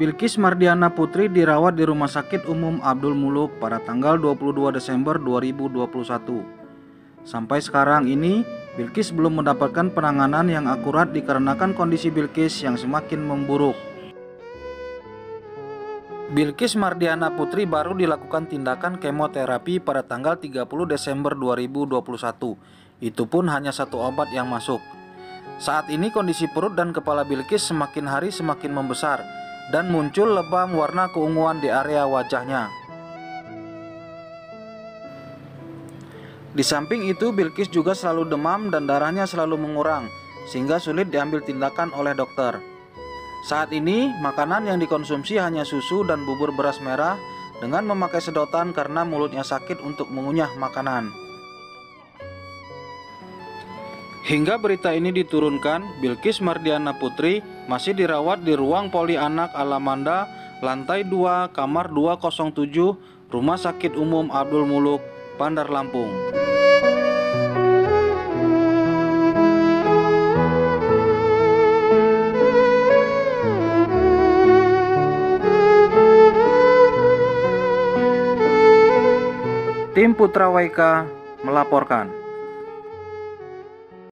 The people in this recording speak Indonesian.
Bilkis Mardiana Putri dirawat di Rumah Sakit Umum Abdul Muluk pada tanggal 22 Desember 2021. Sampai sekarang ini, Bilkis belum mendapatkan penanganan yang akurat dikarenakan kondisi Bilkis yang semakin memburuk. Bilkis Mardiana Putri baru dilakukan tindakan kemoterapi pada tanggal 30 Desember 2021. Itu pun hanya satu obat yang masuk. Saat ini kondisi perut dan kepala Bilkis semakin hari semakin membesar dan muncul lebam warna keunguan di area wajahnya. Di samping itu, Bilkis juga selalu demam dan darahnya selalu mengurang, sehingga sulit diambil tindakan oleh dokter. Saat ini, makanan yang dikonsumsi hanya susu dan bubur beras merah dengan memakai sedotan karena mulutnya sakit untuk mengunyah makanan. Hingga berita ini diturunkan, Bilkis Mardiana Putri masih dirawat di ruang poli anak Alamanda, lantai 2, kamar 207, Rumah Sakit Umum Abdul Muluk, Bandar Lampung. Tim Putra Waika melaporkan.